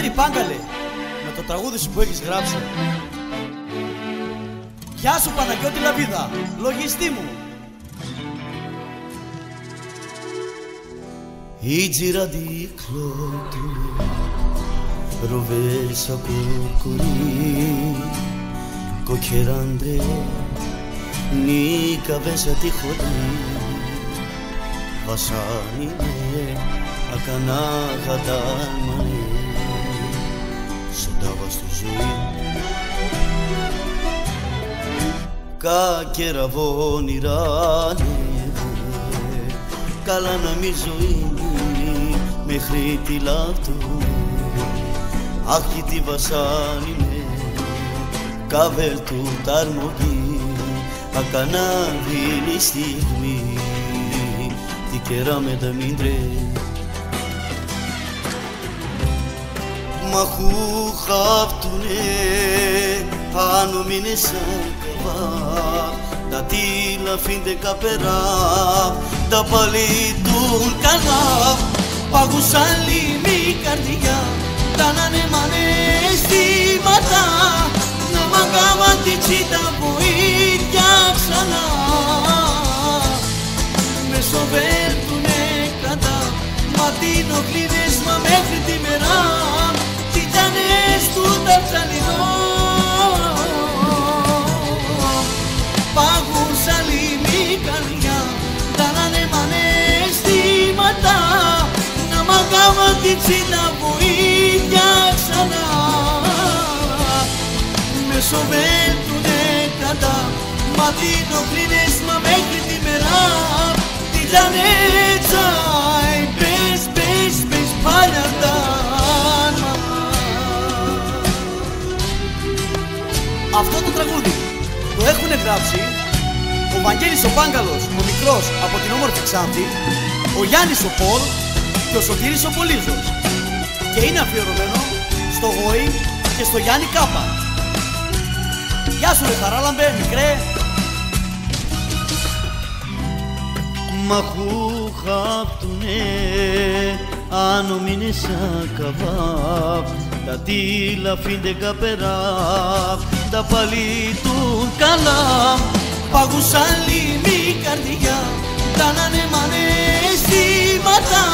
Βαγγέλη Πάγκαλε με το τραγούδι σου που έχεις γράψει. Γεια σου Παναγιώτη Λαβίδα, λογιστή μου. I giradi clotu Rovesa curcuri Cocherandre Nica vesa ti χωρί Βασάνι με Ακανά χατάρμανε Σεντάβα στη ζωή. Κάκερα βόνιρα Καλά να μη ζωή μέχρι τη λάπτου Αχ τη βασάνι με. Καβέλ του ταρμογή. Ακανάβει στιγμή. Τι κερά με τα μίντρε Μαχού χάπτουνε πάνω μείνε σαν καβά τα τίλα φίντε καπερά τα παλί του καλά. Παγουσάλι μη καρδιά τα μανε αισθήματα. Να μαγκάμα τη τσίτα βοήθεια ξανά. Με σοβέρτουνε κατά μα την μα μέχρι τη μέρα. τι τανές του τα ψαλιδό. Παγουσάλι μη καρδιά τα μανε αισθήματα Άμα την τσίνα βοήθεια ξανά. Με σοβέλτουνε κατά Μα δίνω μα μέχρι τη μέρα. Τη λανέτσα Αυτό το τραγούδι το έχουν γράψει ο Βαγγέλης ο Πάγκαλος, ο μικρός από την όμορφη Ξάνθη, ο Γιάννης ο Πολ και ο Σωτήρης ο Πολύζος και είναι αφιερωμένο στο Γόη και στο Γιάννη Κάπα. Γεια σου ρε Χαράλαμπε, μικρέ. Μαχού χάπτουνε άνω μείνε σαν καβά τα τίλα φίντε καπερά τα παλί του καλά. Παγουσάλι μη καρδιά τα μανε αισθήματα.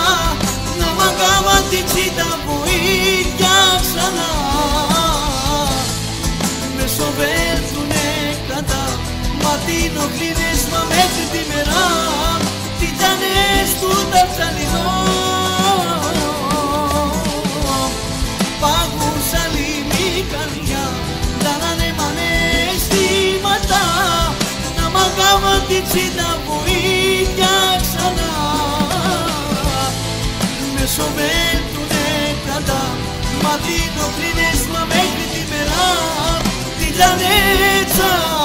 Τη τσίτα βοήθεια ξανά. Με σοβέρτουνε κατά Μα την μα μέχρι τη μέρα. Τι τανές του τα ανοίξει τα βοήθεια ξανά. Μέσω βέλτουνε πλατά Μα δίνω κρίνες μα μέχρι την μέρα. Τη λανέτσα